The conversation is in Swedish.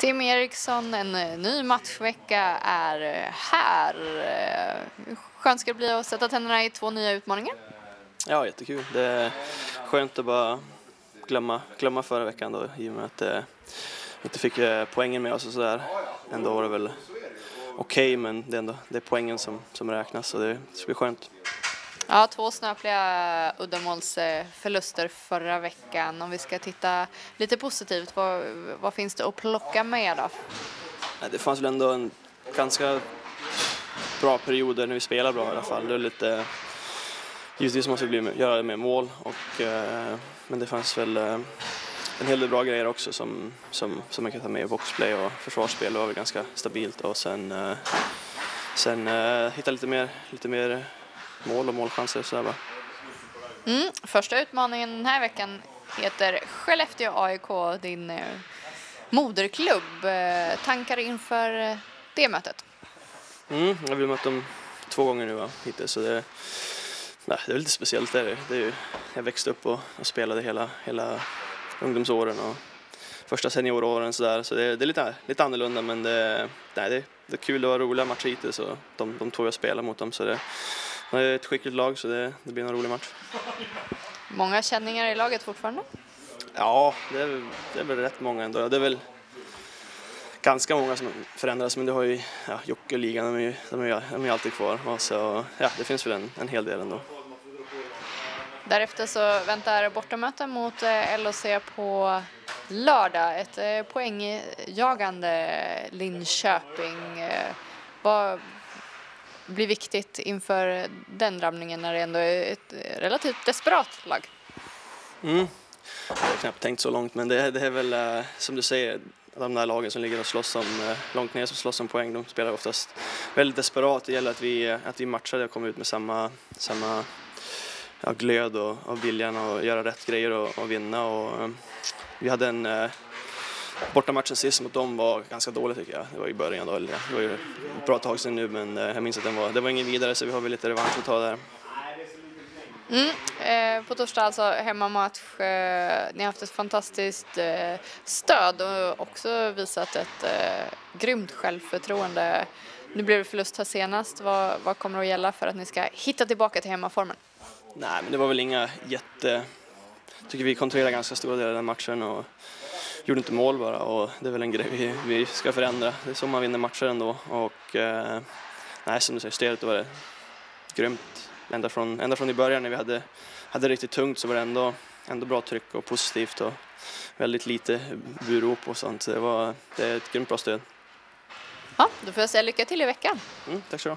Tim Eriksson, en eh, ny matchvecka är eh, här. Hur skönt ska det bli att sätta tänderna i två nya utmaningar? Ja, jättekul. Det är skönt att bara glömma, glömma förra veckan då i och med att eh, inte fick poängen med oss och sådär. Ändå var det väl okej, okay, men det är, ändå, det är poängen som, som räknas så det ska bli skönt. Ja, två snöpliga uddamålsförluster förra veckan. Om vi ska titta lite positivt, vad, vad finns det att plocka med då? Det fanns väl ändå en ganska bra perioder när vi spelade bra i alla fall. Det är lite, givetvis måste vi bli, göra mer mål, och, eh, men det fanns väl eh, en hel del bra grejer också som, som, som man kan ta med i boxplay och försvarsspel. Det var väl ganska stabilt och sen, eh, sen hitta lite mer, lite mer mål och målchanser. Så bara. Mm, första utmaningen den här veckan heter Skellefteå AIK, din eh, moderklubb. Eh, tankar inför eh, det mötet? Mm, jag har mött dem två gånger nu va, hittills. Så det, nej, det är lite speciellt. Det är, det är jag växte upp och, och spelade hela, hela ungdomsåren och första senioråren så där. Så det, det är lite, lite annorlunda men det, nej, det, det är kul. Det var roliga matcher hittills och de, de två jag spelar mot dem så det, det är ett skickligt lag så det, det blir en rolig match. Många känningar i laget fortfarande? Ja, det är, det är väl rätt många ändå. Det är väl ganska många som förändras, men du har ju ja, Jocke och ligan, de är ju, de är, de är alltid kvar. Och så, ja, det finns väl en, en hel del ändå. Därefter så väntar bortamöte mot eh, LOC på lördag. Ett eh, poängjagande Linköping. Eh, vad, blir viktigt inför den drabbningen när det ändå är ett relativt desperat lag? Mm. Jag har knappt tänkt så långt men det, det är väl eh, som du säger de där lagen som ligger och slåss om, eh, långt ner som slåss om poäng, de spelar oftast väldigt desperat. Det gäller att vi, att vi matchar och kommer ut med samma, samma ja, glöd och, och viljan att göra rätt grejer och, och vinna. Och, eh, vi hade en Bortamatchen sist mot dem var ganska dålig tycker jag. Det var i början då, det var ju ett bra tag sedan nu men eh, jag minns att den var, det var ingen vidare så vi har väl lite revansch att ta där. Mm, eh, på torsdag alltså hemmamatch. Eh, ni har haft ett fantastiskt eh, stöd och också visat ett eh, grymt självförtroende. Nu blev det förlust här senast. Vad, vad kommer att gälla för att ni ska hitta tillbaka till hemmaformen? Nej, men det var väl inga jätte... Jag tycker vi kontrollerade ganska stora delar av den matchen och gjorde inte mål bara och det är väl en grej vi, vi ska förändra. Det är så man vinner matcher ändå och eh, nej, som du säger, steget var det grymt. Ända från, ända från i början när vi hade, hade riktigt tungt så var det ändå, ändå bra tryck och positivt och väldigt lite burop och sånt. Så det, var, det är ett grymt bra stöd. Ja, då får jag säga lycka till i veckan. Mm, tack så du